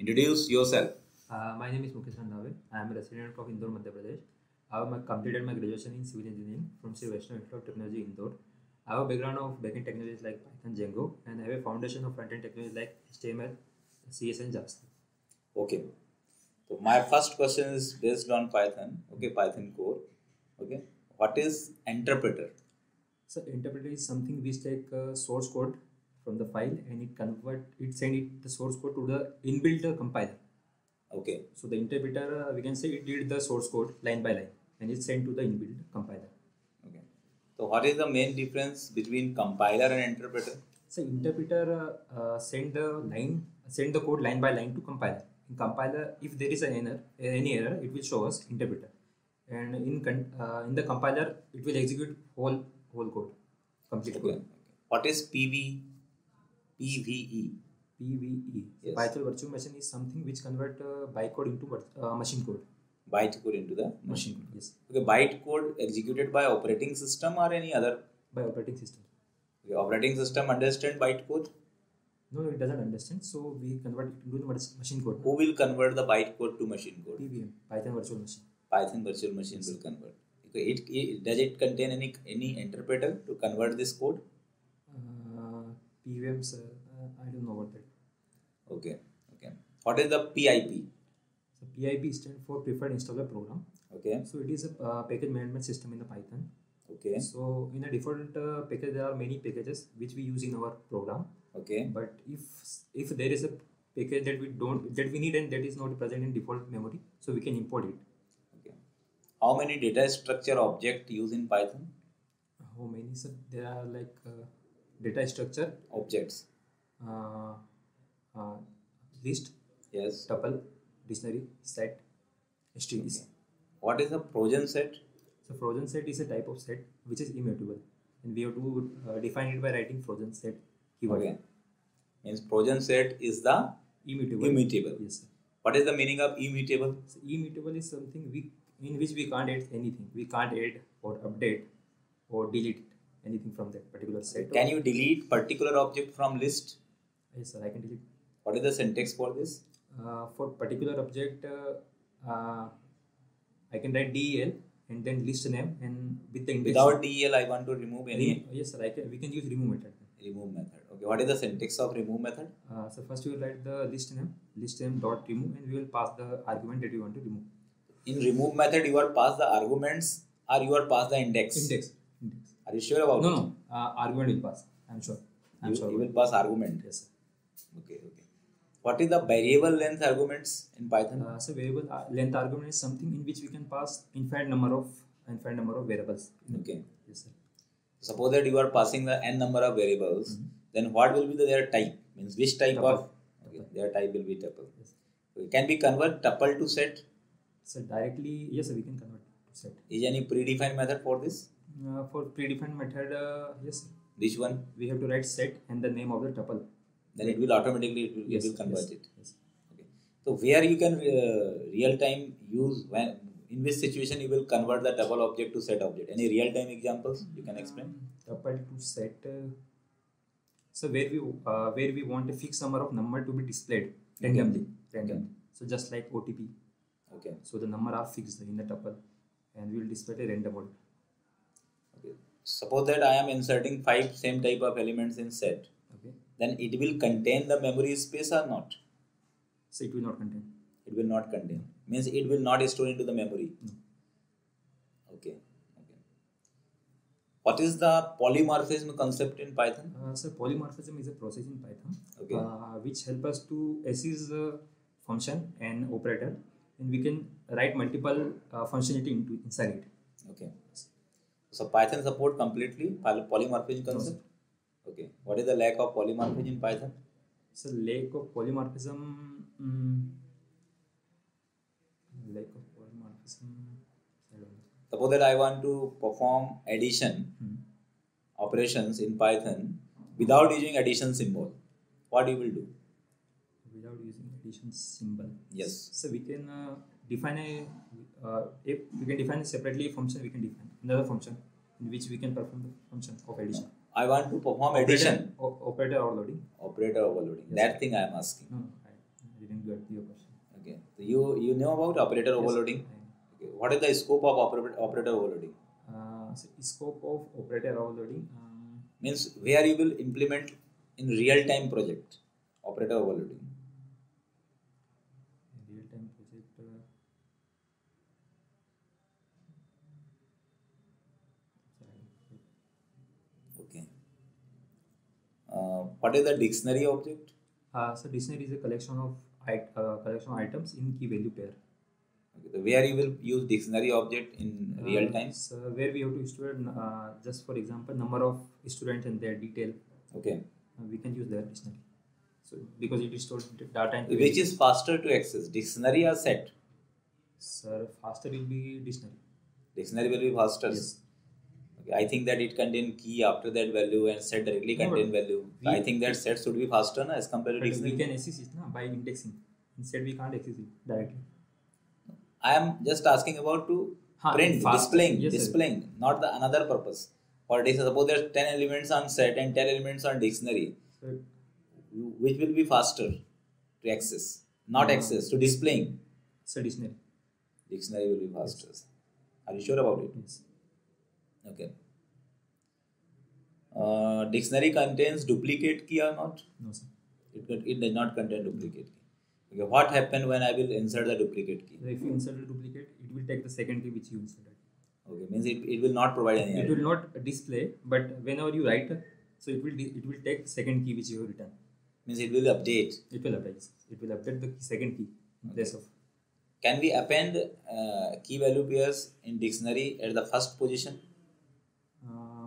Introduce yourself. Uh, my name is Mukesh Randhawe. I am a resident of Indore, Madhya Pradesh. I have completed my graduation in civil engineering from Sri Vaishnav Institute of Technology, Indore. I have a background of backend technologies like Python, Django, and I have a foundation of front-end technologies like HTML, CSS, and JavaScript. Okay. So my first question is based on Python. Okay, Python core. Okay. What is interpreter? So interpreter is something which take uh, source code from the file and it convert it send it the source code to the inbuilt compiler. Okay. So the interpreter uh, we can say it did the source code line by line and it sent to the inbuilt compiler. Okay. So what is the main difference between compiler and interpreter? So interpreter uh, uh, send the line send the code line by line to compiler. In compiler, if there is an error, any error, it will show us interpreter, and in con- uh, in the compiler, it will execute whole whole code, complete Okay. code. What is PVM? PVE. PVE. Yes. Python virtual machine is something which convert uh, bytecode into uh, machine code. Byte code into the Machine code. Yes. Okay, byte code executed by operating system or any other By operating system. okay, operating system understand byte code. No, it doesn't understand. So we convert it into the machine code. Who will convert the byte code to machine code? PVM. Python virtual machine. Python virtual machine yes. will convert. Okay, it, it does it contain any any interpreter to convert this code? Uh, PVMs. Uh, uh, I don't know what that. Okay, okay. What is the PIP? So PIP stands for Preferred Installer Program. Okay, So it is a uh, package management system in the Python. okay, So in a default uh, package, there are many packages which we use in our program. okay, But if if there is a package that we don't that we need and that is not present in default memory, so we can import it. okay. How many data structure object use in Python? How many? So there are like uh, data structure, Objects. Uh, uh, list, Yes. tuple, dictionary, set, strings. Okay. What is a frozen set? So frozen set is a type of set which is immutable, and we have to uh, define it by writing frozen set keyword. Okay. Means frozen set is the Immutable. immutable. Yes. Sir. What is the meaning of immutable? So immutable is something we in which we can't add anything. We can't add or update or delete anything from that particular set. Can you delete particular object from list? Yes, sir. I can delete. What is the syntax for this? Uh, for particular object, uh, uh, I can write del and then list name and with the index. Without del, I want to remove any Rem- yes, sir. I can. We can use remove method. remove method. Okay. What is the syntax of remove method? Uh, so first we will write the list name, list name dot remove, and we will pass the argument that we want to remove. In remove method, you are pass the arguments or you are pass the index. Index. Index. Are you sure about No, it? no. Uh, argument will pass. I'm sure. I'm You, sure. you will pass argument. Yes. Sir. Okay, okay. What is the variable length arguments in Python? Uh, so variable uh, length argument is something in which we can pass infinite number of infinite number of variables. okay. Yes, sir. Suppose that you are passing the n number of variables, Mhm. then what will be the, their type? Means which type Tuple. of okay, their type will be tuple. Yes. Okay. Can we convert tuple to set? So directly, yes, sir, we can convert to set. Is any predefined method for this? Uh, for predefined method, uh, yes, sir. Which one? we have to write set and the name of the tuple. Then it will automatically it will, Yes, it will convert yes, it. yes. Okay. So where you can uh, real time use when in which situation you will convert the tuple object to set object? Any real time examples you can explain? Tuple to set. Uh, so where we uh, where we want a fixed number of number to be displayed randomly, randomly. So just like OTP. Okay. So the number are fixed in the tuple, and we will display a random order. Okay. Suppose that I am inserting five same type of elements in set, Okay. Then it will contain the memory space or not? So it will not contain. It will not contain. Means it will not store into the memory. No. Okay. Okay. What is the polymorphism concept in Python? Uh, so polymorphism is a process in Python Okay. uh, which help us to assess the function and operator, and we can write multiple uh, functionality into inside it. Okay. So Python support completely poly- polymorphism concept. Okay. What is the lack of polymorphism in Python? So lack of polymorphism. mm lack of polymorphism. Suppose that I want to perform addition Hmm. operations in Python without using addition symbol. What you will do? Without using addition symbol. Yes. So we can uh, define a uh, if we can define separately a function. We can define another function in which we can perform the function of addition. I want to perform addition Operator, o- operator overloading. operator overloading. Yes. That thing I am asking. No, I, didn't get your question. Okay. So you you know about operator Yes, overloading. Okay. What is the scope of operator operator overloading? Uh, so scope of operator overloading. Um, Means where you will implement in real time project operator overloading. real time project. Uh, sorry. Okay. Uh, what is the dictionary object? Uh, so dictionary is a collection of uh, collection of items in key value pair. Okay. Where you will use dictionary object in real Uh, time. So where we have to store uh, just for example number of students and their detail, Okay. uh, we can use their dictionary. So because it is stored data Which value. is faster to access, dictionary or set? Sir, faster will be dictionary. Dictionary will be faster. Yes. I think that it contain key after that value and set directly No, contain value. we- I think that set should be faster na, as compared to But we can access it na, by indexing. Instead, we can't access it directly. I am just asking about to Ha, print, displaying, yes, sir. displaying, not the another purpose. For this, suppose there are 10 elements on set and 10 elements on dictionary, So, which will be faster to access, not Uh, access, to displaying. so dictionary. Dictionary will be faster. Are you sure about it? Yes. Okay. Uh, dictionary contains duplicate key or not? No, sir. It, it does not contain duplicate key. Okay, what happen when I will insert the duplicate key? If you insert a duplicate, it will take the second key which you inserted. Okay, means it, it will not provide any It ID. will not display, but whenever you write, so it will it will take the second key which you have written. Means it will update. It will update. It will update the second key in place of. Can we append uh, key value pairs in dictionary at the first position? Uh,